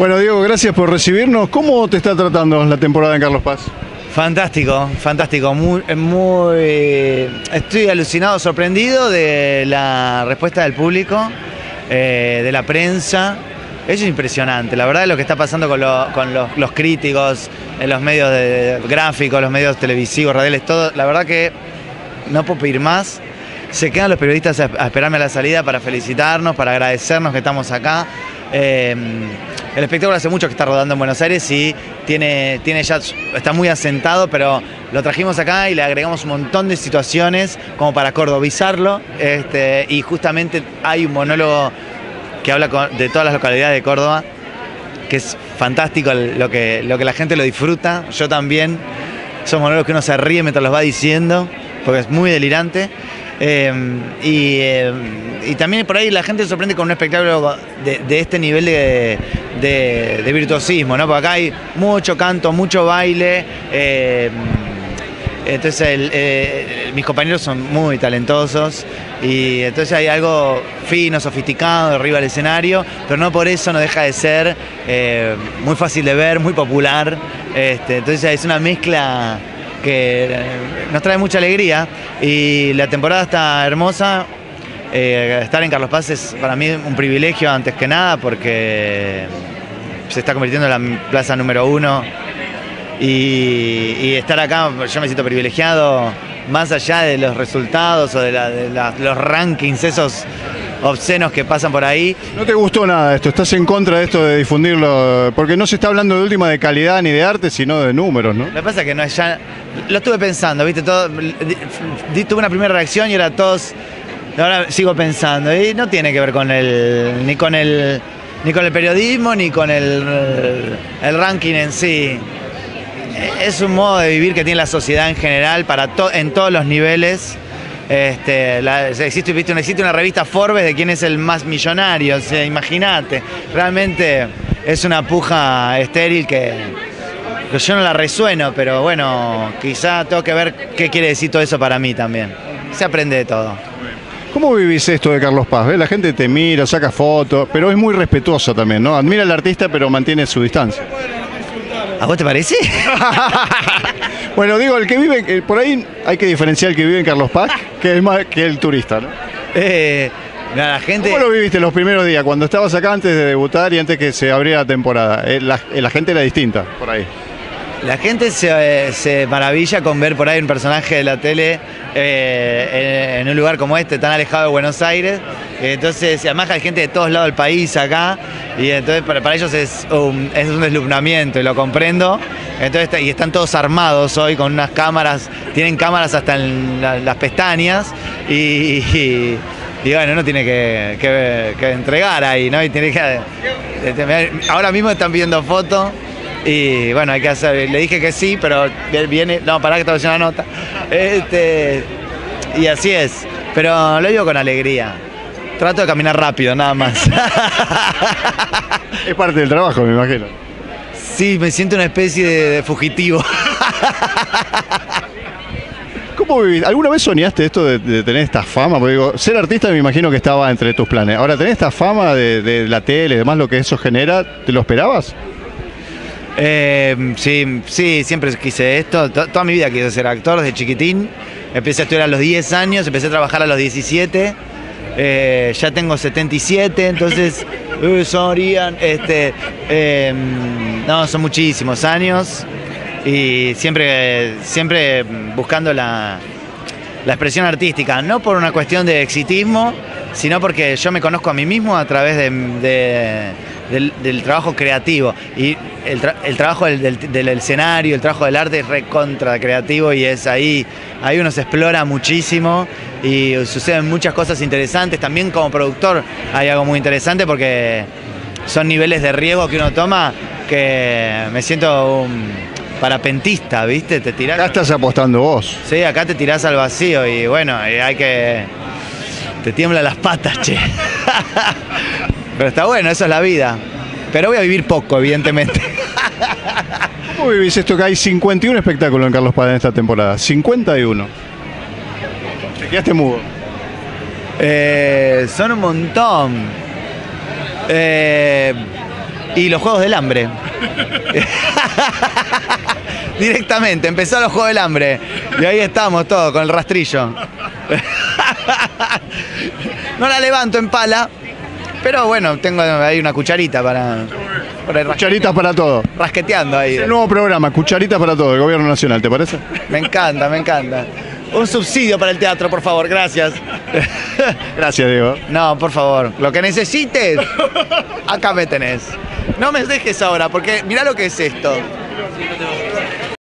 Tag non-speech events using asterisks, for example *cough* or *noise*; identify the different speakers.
Speaker 1: Bueno, Diego, gracias por recibirnos. ¿Cómo te está tratando la temporada en Carlos Paz?
Speaker 2: Fantástico, fantástico. Muy, muy, estoy alucinado, sorprendido de la respuesta del público, eh, de la prensa. Es impresionante, la verdad, lo que está pasando con, con los, los, críticos, en los medios gráficos, los medios televisivos, radiales, todo. La verdad que no puedo pedir más. Se quedan los periodistas a, a esperarme a la salida para felicitarnos, para agradecernos que estamos acá. Eh, el espectáculo hace mucho que está rodando en Buenos Aires y tiene, tiene ya, está muy asentado, pero lo trajimos acá y le agregamos un montón de situaciones como para cordobizarlo. Este, y justamente hay un monólogo que habla de todas las localidades de Córdoba, que es fantástico lo que, lo que la gente lo disfruta. Yo también. Son monólogos que uno se ríe mientras los va diciendo, porque es muy delirante. Em, em, y, también por ahí la gente se sorprende con un espectáculo de, este nivel de, virtuosismo, ¿no? Porque acá hay mucho canto, mucho baile. Em, entonces eh, mis compañeros son muy talentosos y entonces hay algo fino, sofisticado arriba del escenario, pero no por eso no deja de ser eh, muy fácil de ver, muy popular. Este, entonces es una mezcla que eh, nos trae mucha alegría y la temporada está hermosa. Eh, estar en Carlos Paz es para mí un privilegio antes que nada porque se está convirtiendo en la plaza número uno y, estar acá yo me siento privilegiado más allá de los resultados o de, los rankings esos obscenos que pasan por ahí.
Speaker 1: ¿No te gustó nada esto? ¿Estás en contra de esto de difundirlo? Porque no se está hablando de última de calidad ni de arte, sino de números, ¿no?
Speaker 2: Lo que pasa es que no es ya... Lo estuve pensando, ¿viste? Todo, tuve una primera reacción y era todos... Ahora sigo pensando, y no tiene que ver con el... ni con el... ni con el periodismo, ni con el, el ranking en sí. Es un modo de vivir que tiene la sociedad en general para en todos los niveles este, existe, ¿viste? existe una revista Forbes de quién es el más millonario, o sea, imagínate. Realmente es una puja estéril que, yo no la resueno, pero bueno, quizá tengo que ver qué quiere decir todo eso para mí también. Se aprende de todo.
Speaker 1: ¿Cómo vivís esto de Carlos Paz? La gente te mira, saca fotos, pero es muy respetuoso también, ¿no? Admira al artista, pero mantiene su distancia.
Speaker 2: ¿A vos te parece? *laughs*
Speaker 1: bueno, digo, el que vive, por ahí hay que diferenciar el que vive en Carlos Paz, que es más que el turista, ¿no?
Speaker 2: Eh, la gente...
Speaker 1: ¿Cómo lo viviste los primeros días? Cuando estabas acá antes de debutar y antes que se abriera la temporada. Eh, la, eh, la gente era distinta por ahí.
Speaker 2: La gente se, maravilla con ver por ahí un personaje de la tele eh, en, un lugar como este, tan alejado de Buenos Aires. Entonces, además hay gente de todos lados del país acá, y entonces para, ellos es un, es un deslumbramiento, y lo comprendo. Entonces, y están todos armados hoy con unas cámaras, tienen cámaras hasta en las pestañas, y, bueno, uno tiene que, entregar ahí, ¿no? Y tiene que, ahora mismo están viendo fotos y bueno, hay que hacer. Le dije que sí, pero viene. No, para que te una nota. Este, y así es. Pero lo digo con alegría. Trato de caminar rápido, nada más.
Speaker 1: Es parte del trabajo, me imagino.
Speaker 2: Sí, me siento una especie de, fugitivo.
Speaker 1: ¿Cómo vivís? ¿Alguna vez soñaste esto de, tener esta fama? Porque digo, ser artista me imagino que estaba entre tus planes. Ahora, tener esta fama de, de la tele y demás, lo que eso genera, ¿te lo esperabas?
Speaker 2: Eh, sí, sí, siempre quise esto. toda mi vida quise ser actor desde chiquitín. Empecé a estudiar a los 10 años, empecé a trabajar a los 17. Eh, ya tengo 77, entonces *laughs* uh, este, em, no, son muchísimos años y siempre, siempre buscando la, expresión artística, no por una cuestión de exitismo, sino porque yo me conozco a mí mismo a través de del, trabajo creativo. Y el, trabajo del, escenario, el trabajo del arte es recontra creativo y es ahí, ahí uno se explora muchísimo y suceden muchas cosas interesantes. También como productor hay algo muy interesante porque son niveles de riesgo que uno toma que me siento un parapentista, ¿viste? Te tirás.
Speaker 1: Acá estás apostando vos.
Speaker 2: Sí, acá te tirás al vacío y bueno, hay que. Te tiemblan las patas, che. *laughs* Pero está bueno, eso es la vida. Pero voy a vivir poco, evidentemente. *laughs*
Speaker 1: ¿Cómo vivís esto que hay 51 espectáculos en Carlos Paz en esta temporada? 51. Te quedaste mudo.
Speaker 2: Eh, son un montón. Eh, Y los Juegos del Hambre. *laughs* Directamente, empezó los Juegos del Hambre. Y ahí estamos todos con el rastrillo. *laughs* no la levanto en pala, pero bueno, tengo ahí una cucharita para,
Speaker 1: Cucharitas para todo.
Speaker 2: rasqueteando ahí.
Speaker 1: El nuevo programa, Cucharitas para todo, del Gobierno Nacional, ¿te parece?
Speaker 2: Me encanta, me encanta. Un subsidio para el teatro, por favor, gracias. *laughs*
Speaker 1: Gracias, Diego.
Speaker 2: No, por favor, lo que necesites, acá me tenés. No me dejes ahora, porque mirá lo que es esto.